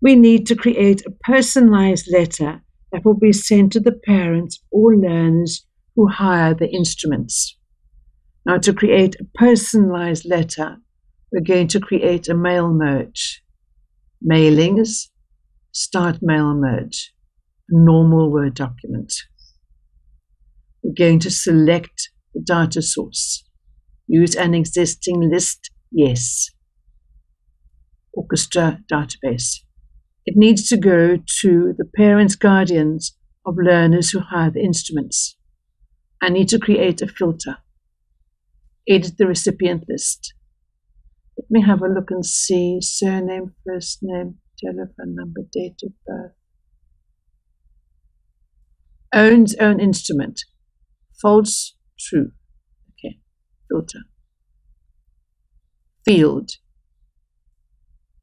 we need to create a personalized letter that will be sent to the parents or learners who hire the instruments. Now, to create a personalized letter, we're going to create a mail merge. Mailings, start mail merge, normal Word document. We're going to select the data source. Use an existing list, yes. Orchestra database. It needs to go to the parents, guardians of learners who hire the instruments. I need to create a filter. Edit the recipient list. Let me have a look and see surname, first name, telephone number, date of birth. Owns own instrument. False, true. Okay, filter. Field.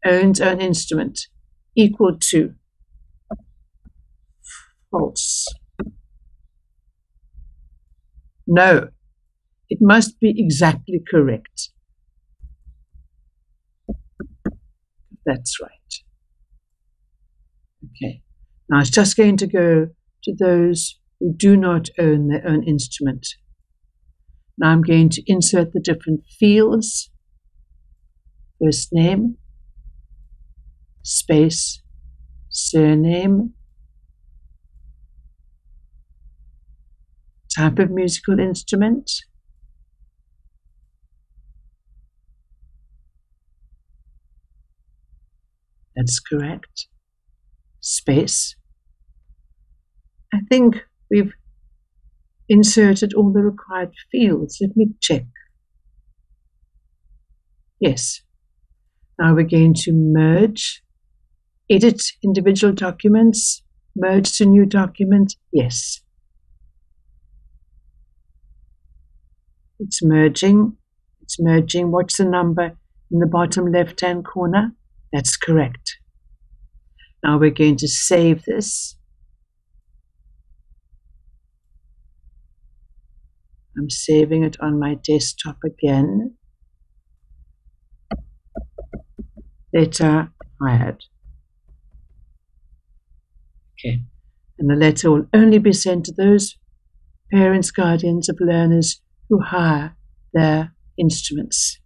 Owns own instrument equal to false. No, it must be exactly correct. That's right. Okay, now it's just going to go to those who do not own their own instrument. Now I'm going to insert the different fields. First name, space, surname, type of musical instrument, that's correct, space. I think we've inserted all the required fields. Let me check. Yes. Now we're going to merge edit individual documents, merge to new document, yes. It's merging, it's merging. What's the number in the bottom left hand corner? That's correct. Now we're going to save this. I'm saving it on my desktop again. Letter hired. Okay. And the letter will only be sent to those parents, guardians of learners who hire their instruments.